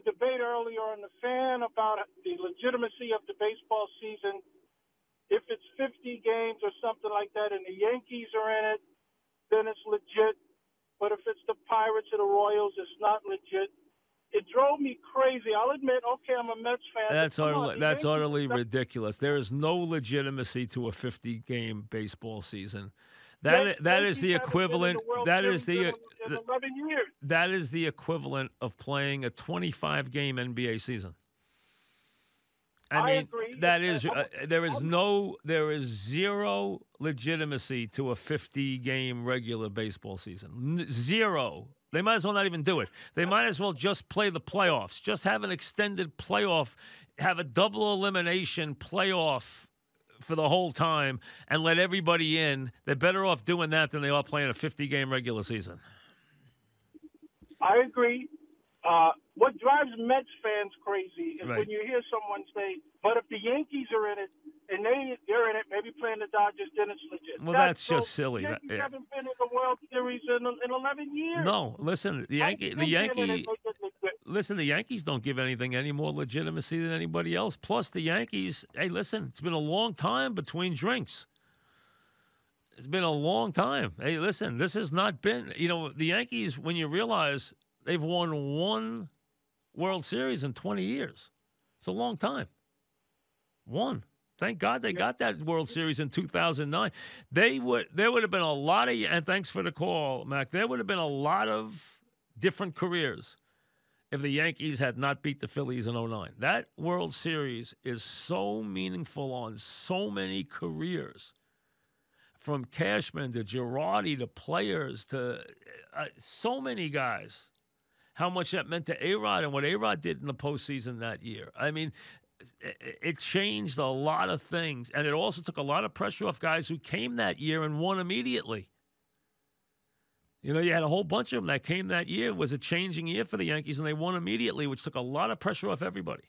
a debate earlier on the fan about the legitimacy of the baseball season. If it's 50 games or something like that, and the Yankees are in it, then it's legit. But if it's the Pirates or the Royals, it's not legit. It drove me crazy. I'll admit, okay, I'm a Mets fan. That's utterly, on, that's utterly ridiculous. There is no legitimacy to a 50 game baseball season. That that is the equivalent. That is the that is the equivalent of playing a 25 game NBA season. I mean, I that is uh, there is no there is zero legitimacy to a 50 game regular baseball season. Zero. They might as well not even do it. They might as well just play the playoffs. Just have an extended playoff, have a double elimination playoff for the whole time and let everybody in. They're better off doing that than they are playing a 50 game regular season. I agree. Uh, what drives Mets fans crazy is Right. when you hear someone say, "But if the Yankees are in it and they they're in it, maybe playing the Dodgers, then it's legit." Well, that's so just silly. The That- yeah. haven't been in the World Series in, in 11 years. No, listen, the Yankee, the I think they're in Yankee, it, they get legit. Listen, the Yankees don't give anything any more legitimacy than anybody else. Plus, the Yankees, hey, listen, it's been a long time between drinks. It's been a long time. Hey, listen, this has not been, you know, the Yankees, when you realize they've won one World Series in 20 years, it's a long time. One. Thank God they got that World Series in 2009. They would there would have been a lot of and thanks for the call, Mac. There would have been a lot of different careers if the Yankees had not beat the Phillies in 09. That World Series is so meaningful on so many careers. From Cashman to Girardi to players to uh, so many guys. How much that meant to A Rod and what A Rod did in the postseason that year. I mean, it- it changed a lot of things. And it also took a lot of pressure off guys who came that year and won immediately. You know, you had a whole bunch of them that came that year. It was a changing year for the Yankees, and they won immediately, which took a lot of pressure off everybody.